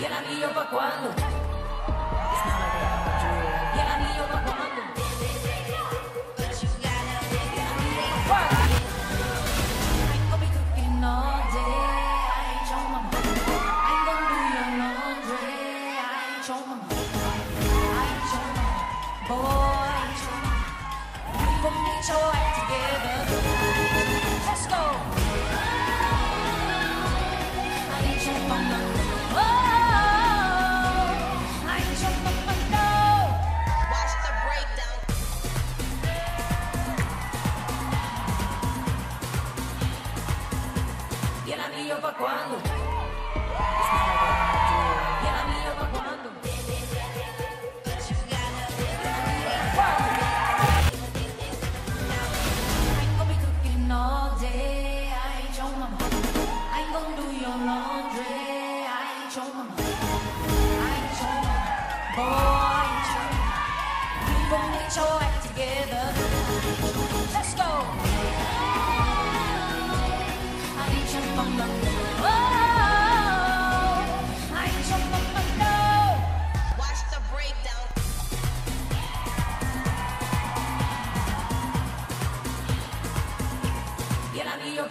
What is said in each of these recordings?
E el anillo pa'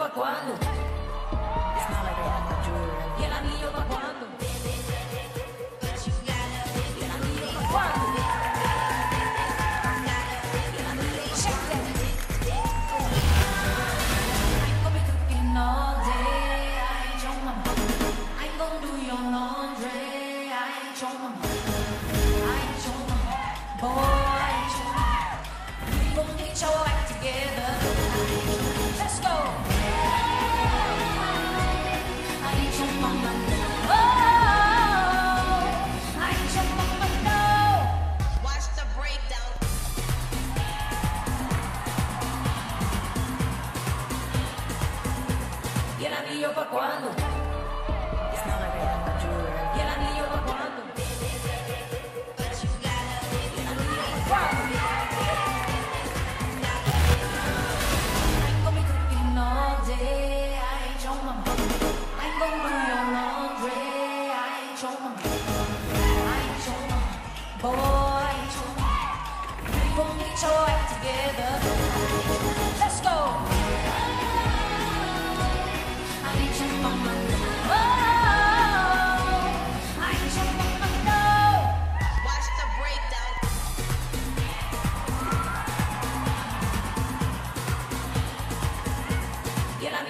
关了。eu pra quando?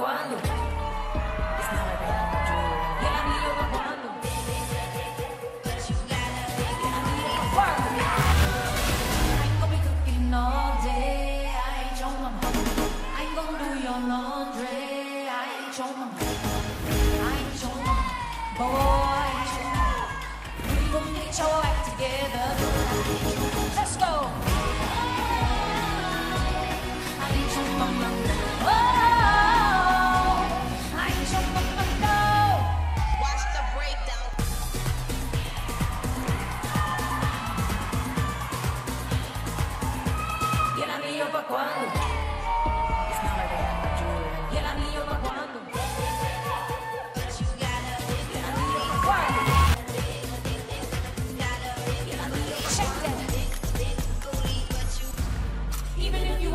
cuándo. Boy, we gon' get your